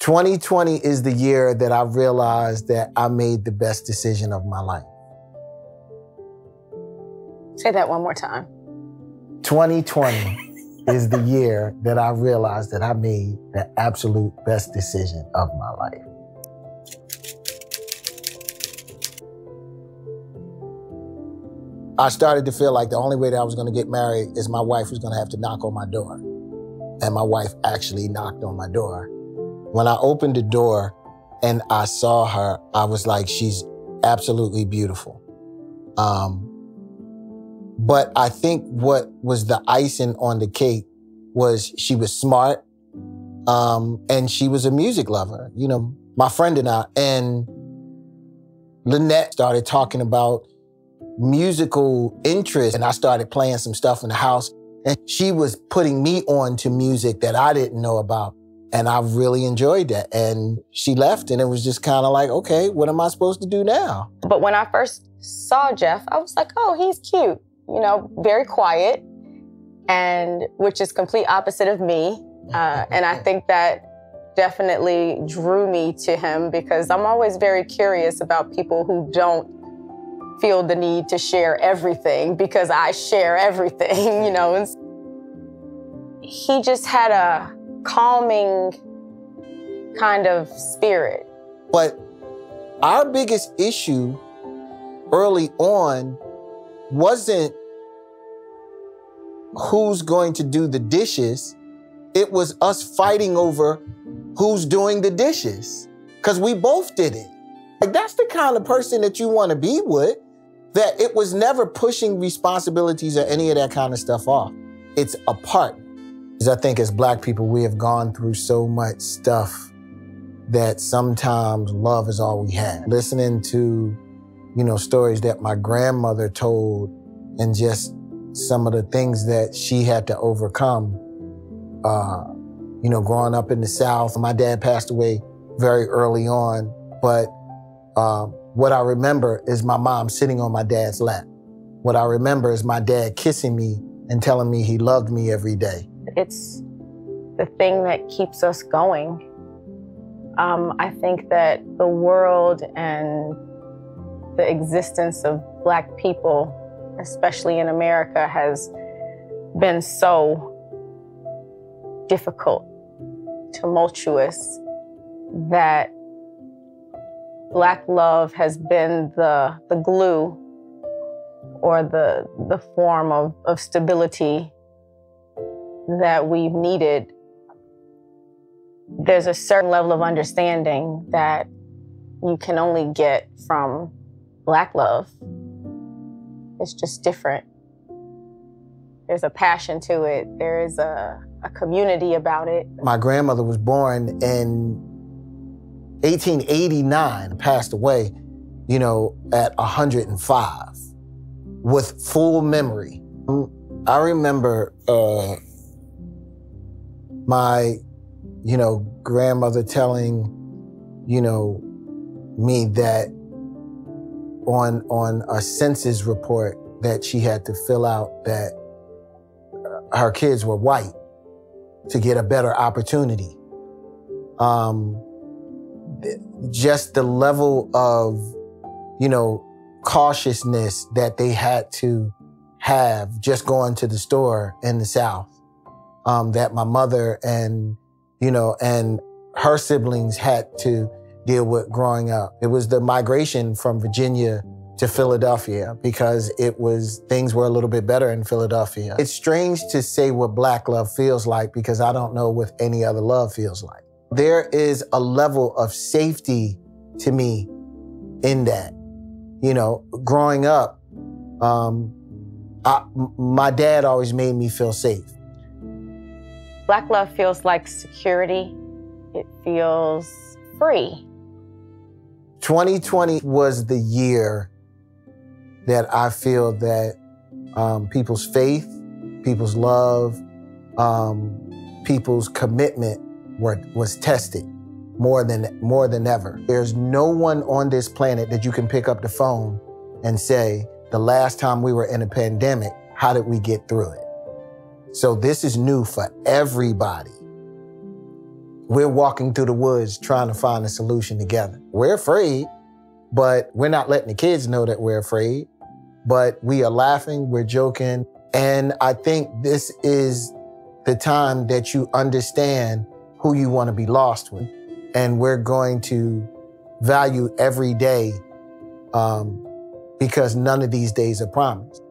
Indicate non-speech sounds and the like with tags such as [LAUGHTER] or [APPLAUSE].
2020 is the year that I realized that I made the best decision of my life. Say that one more time. 2020 [LAUGHS] is the year that I realized that I made the absolute best decision of my life. I started to feel like the only way that I was going to get married is my wife was going to have to knock on my door. And my wife actually knocked on my door. When I opened the door and I saw her, I was like, she's absolutely beautiful. Um, but I think what was the icing on the cake was she was smart, um, and she was a music lover. You know, my friend and I, and Lynette started talking about musical interest, and I started playing some stuff in the house. And she was putting me on to music that I didn't know about. And I really enjoyed that. And she left, and it was just kind of like, okay, what am I supposed to do now? But when I first saw Jeff, I was like, oh, he's cute you know, very quiet, and which is complete opposite of me. Uh, and I think that definitely drew me to him because I'm always very curious about people who don't feel the need to share everything because I share everything, [LAUGHS] you know. And he just had a calming kind of spirit. But our biggest issue early on wasn't who's going to do the dishes. It was us fighting over who's doing the dishes because we both did it. Like that's the kind of person that you want to be with. That it was never pushing responsibilities or any of that kind of stuff off. It's a part. Because I think as black people, we have gone through so much stuff that sometimes love is all we have. Listening to, you know, stories that my grandmother told and just some of the things that she had to overcome. Uh, you know, growing up in the South, my dad passed away very early on, but uh, what I remember is my mom sitting on my dad's lap. What I remember is my dad kissing me and telling me he loved me every day. It's the thing that keeps us going. Um, I think that the world and the existence of Black people especially in America, has been so difficult, tumultuous, that Black love has been the, the glue or the, the form of, of stability that we've needed. There's a certain level of understanding that you can only get from Black love. It's just different. There's a passion to it. There is a, a community about it. My grandmother was born in 1889, passed away, you know, at 105 with full memory. I remember uh, my, you know, grandmother telling, you know, me that on on a census report that she had to fill out that her kids were white to get a better opportunity. Um, just the level of, you know, cautiousness that they had to have just going to the store in the South. Um, that my mother and, you know, and her siblings had to deal with growing up. It was the migration from Virginia to Philadelphia because it was things were a little bit better in Philadelphia. It's strange to say what black love feels like because I don't know what any other love feels like. There is a level of safety to me in that. You know, growing up, um, I, my dad always made me feel safe. Black love feels like security. It feels free. 2020 was the year that I feel that um, people's faith, people's love, um, people's commitment were, was tested more than more than ever. There's no one on this planet that you can pick up the phone and say, the last time we were in a pandemic, how did we get through it? So this is new for everybody. we're walking through the woods trying to find a solution together. We're afraid, but we're not letting the kids know that we're afraid. But we are laughing, we're joking. And I think this is the time that you understand who you want to be lost with. And we're going to value every day um, because none of these days are promised.